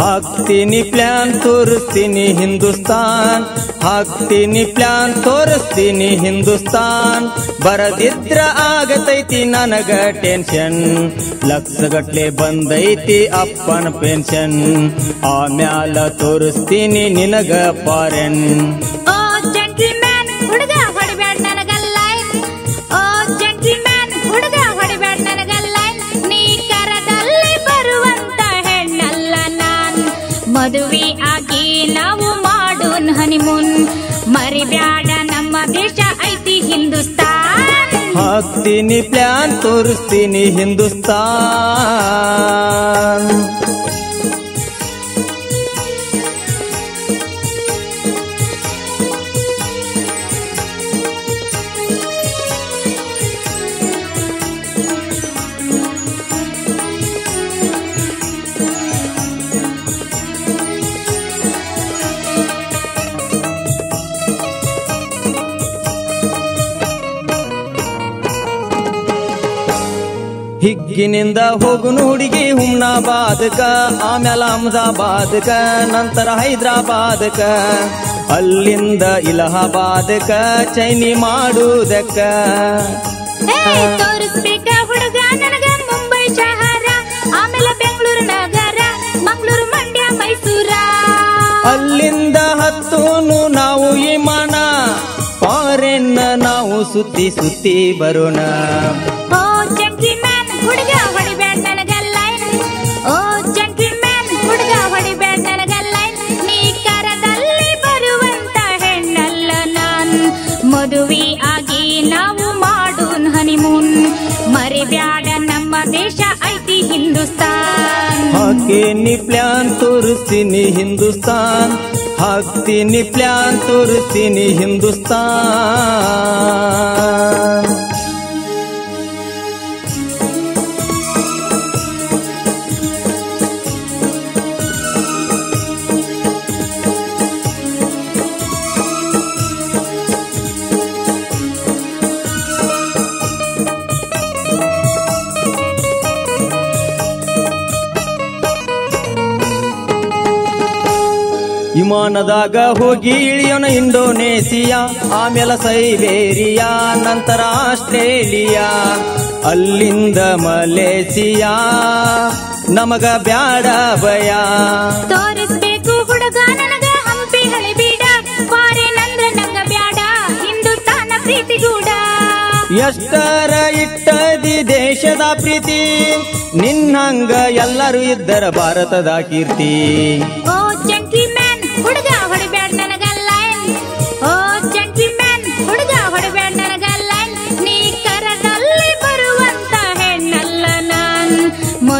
ಹಾಕ್ತೀನಿ ಪ್ಲಾನ್ ತೋರಿಸ್ತೀನಿ ಹಿಂದೂಸ್ತಾನ್. ಹಾಕ್ತೀನಿ ಪ್ಲಾನ್ ತೋರಿಸ್ತೀನಿ ಹಿಂದೂಸ್ತಾನ್. ಬರದಿದ್ರ ಆಗತೈತಿ ನನಗ ಟೆನ್ಷನ್ ಲಕ್ಷಗಟ್ಲೆ ಬಂದೈತಿ ಅಪ್ಪನ ಪೆನ್ಷನ್ ಆಮ್ಯಾಲ ತೋರಿಸ್ತೀನಿ ನಿನಗ ಪಾರೆನ್ ನಾವು ಮಾಡೋನ್ ಹನಿಮೂನ್ ಮರಿಬ್ಯಾಡ ನಮ್ಮ ದೇಶ ಐತಿ ಹಿಂದೂಸ್ತಾನ್. ಹಾಕ್ತೀನಿ ಪ್ಲಾನ್ ತೋರಿಸ್ತೀನಿ ಹಿಂದೂಸ್ತಾನ್. ಹಿಗ್ಗಿನಿಂದ ಹೋಗುನು ಹುಡುಗಿ ಹುಮ್ನಾಬಾದಕ ಆಮೇಲೆ ಅಹಮದಾಬಾದಕ ನಂತರ ಹೈದರಾಬಾದಕ ಅಲ್ಲಿಂದ ಇಲಹಾಬಾದಕ ಚೈನಿ ಮಾಡುವುದಕ್ಕ ಏ, ತೋರಿಸ್ಬೇಕ ಹುಡುಗ ನನಗ ಮುಂಬೈ ಶಹರ ಆಮೇಲೆ ಬೆಂಗಳೂರು ನಗರ ಮಂಗಳೂರು ಮಂಡ್ಯ ಮೈಸೂರ. ಅಲ್ಲಿಂದ ಹತ್ತೂನು ನಾವು ವಿಮಾನ ಫಾರೆನ್ ನಾವು ಸುತ್ತಿ ಸುತ್ತಿ ಬರೋಣ. ನಾವು ಮಾಡೋನ್ ಹನಿಮೂನ್ ಮರಿಬ್ಯಾಡ ನಮ್ಮ ದೇಶ ಐತಿ ಹಿಂದೂಸ್ತಾನ್. ಹಾಕೇನಿ ಪ್ಲಾನ್ ತೋರಿಸ್ತೀನಿ ಹಿಂದೂಸ್ತಾನ್. ಹಾಕ್ತೀನಿ ಪ್ಲಾನ್ ತೋರಿಸ್ತೀನಿ ಹಿಂದೂಸ್ತಾನ್. ವಿಮಾನದಾಗ ಹೋಗಿ ಇಳಿಯೋಣ ಇಂಡೋನೇಷಿಯಾ ಆಮೇಲೆ ಸೈಬೇರಿಯಾ ನಂತರ ಆಸ್ಟ್ರೇಲಿಯಾ. ಅಲ್ಲಿಂದ ಮಲೇಸಿಯಾ ನಮಗ ಬ್ಯಾಡ ಭಯ. ತೋರಿಸ್ಬೇಕು ಹುಡುಗ ನನಗ ಹಂಪಿ ಹಳಿ ಬೀಡ. ನಂಗ ಬ್ಯಾಡ ಪ್ರೀತಿ ಗೂಡ. ಎಷ್ಟರ ಇಟ್ಟದಿ ದೇಶದ ಪ್ರೀತಿ ನಿನ್ನಂಗ ಎಲ್ಲರೂ ಇದ್ದರ ಭಾರತದ ಕೀರ್ತಿ.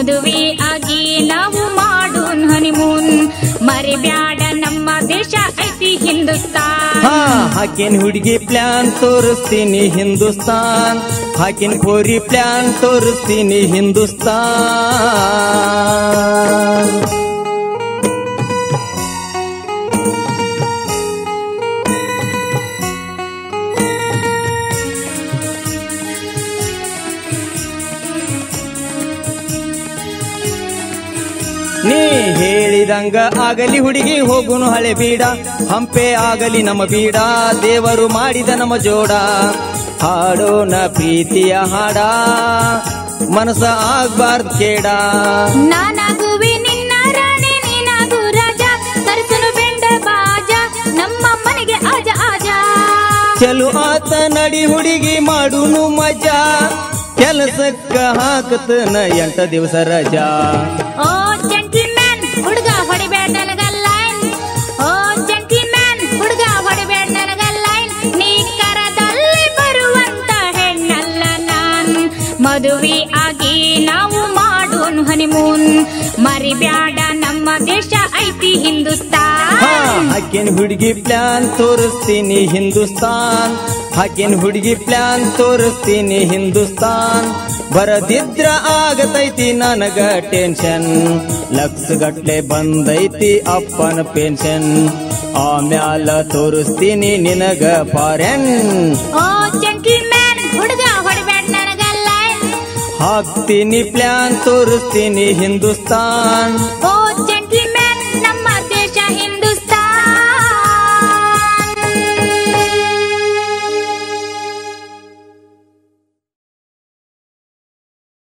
ಮದುವೆ ಆಗಿ ನಾವು ಮಾಡೋನ್ ಹನಿಮೂನ್ ಮರಿಬ್ಯಾಡ ನಮ್ಮ ದೇಶ ಐತಿ ಹಿಂದೂಸ್ತಾನ್. ಹಾಕಿನ ಹುಡುಗಿ ಪ್ಲಾನ್ ತೋರಿಸ್ತೀನಿ ಹಿಂದೂಸ್ತಾನ್. ಹಾಕಿನ ಕೋರಿ ಪ್ಲಾನ್ ತೋರಿಸ್ತೀನಿ ಹಿಂದೂಸ್ತಾನ್. ನೀ ಹೇಳಿದಂಗ ಆಗಲಿ ಹುಡುಗಿ ಹೋಗುನು ಹಳೆ ಬೀಡ. ಹಂಪೆ ಆಗಲಿ ನಮ್ಮ ಬೀಡ. ದೇವರು ಮಾಡಿದ ನಮ್ಮ ಜೋಡ. ಹಾಡೋಣ ಪ್ರೀತಿಯ ಹಾಡ. ಮನಸ ಆಗ್ಬಾರ್ದು ಕೇಡ. ನಾನಾಗುವೆ ನಿನ್ನ ರಾಣಿ ನೀನಾಗು ರಾಜ. ತರಿಸಲು ಬೆಂಡ ಬಾಜ. ನಮ್ಮ ಮನೆಗೆ ಆಜ ಆಜ. ಚಲು ಆತ ನಡಿ ಹುಡುಗಿ ಮಾಡುನು ಮಜಾ. ಕೆಲಸಕ್ಕ ಹಾಕತನ ಎಂಟ ದಿವಸ ರಜಾ. ಹುಡುಗ ಹೊಡಿಬೇಡ ನನಗ ಲೈನ್. ಓ ಜಂಟ್ಲ್ಮ್ಯಾನ್, ಹುಡುಗ ಹೊಡಿಬೇಡ ನನಗ ಲೈನ್. ನೀ ಕರದಲ್ಲಿ ಬರುವಂತ ಹೆಣ್ಣಲ್ಲ ನಾನ್. ಮದುವೆ ಆಗಿ ನಾವು ಮಾಡೋನ್ ಹನಿಮೂನ್. ಮರಿಬ್ಯಾಡ, ನಮ್ಮ ದೇಶ ಐತಿ ಹಿಂದೂಸ್ತಾನ್. ಹಾಕಿನ ಹುಡುಗಿ ಪ್ಲಾನ್ ತೋರಿಸ್ತೀನಿ ಹಿಂದೂಸ್ತಾನ್. ಹಾಕಿನ ಹುಡುಗಿ ಪ್ಲಾನ್ ತೋರಿಸ್ತೀನಿ ಹಿಂದೂಸ್ತಾನ್. ಬರದಿದ್ರ ಆಗತೈತಿ ನನಗ ಟೆನ್ಷನ್ ಲಕ್ಷ ಗಟ್ಲೆ ಬಂದೈತಿ ಅಪ್ಪನ ಪೆನ್ಷನ್ ಆಮ್ಯಾಲ ತೋರಿಸ್ತೀನಿ ನಿನಗ ಪಾರೆನ್. ಹಾಕ್ತೀನಿ ಪ್ಲಾನ್ ತೋರಿಸ್ತೀನಿ ಹಿಂದೂಸ್ತಾನ್.